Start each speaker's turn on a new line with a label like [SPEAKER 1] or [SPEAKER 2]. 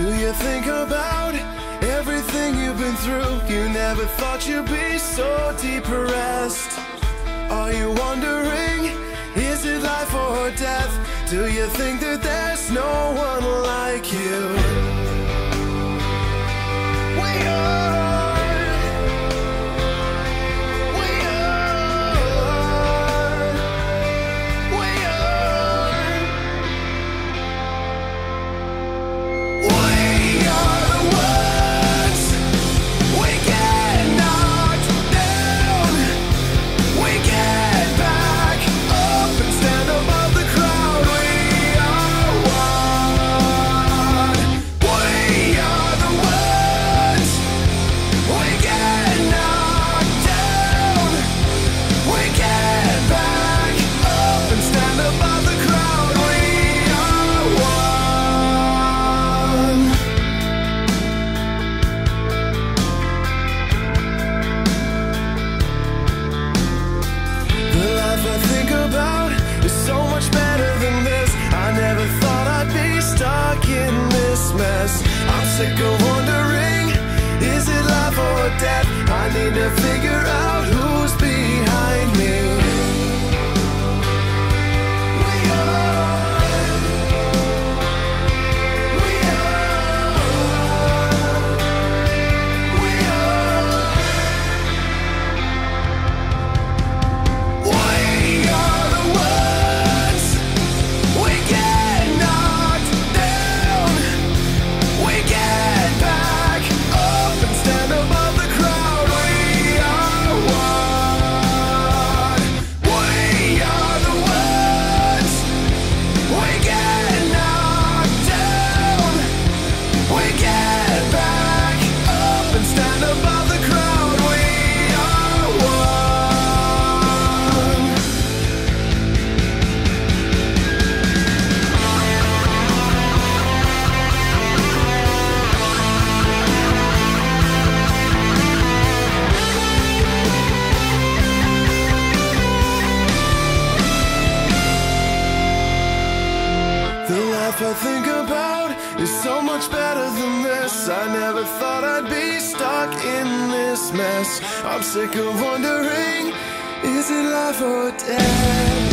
[SPEAKER 1] you think about everything you've been through? You never thought you'd be so depressed. Are you wondering, is it life or death? Do you think that there's no one like you? Sick of wondering Is it life or death? I need to figure out Life I think about is so much better than this. I never thought I'd be stuck in this mess. I'm sick of wondering, is it life or death?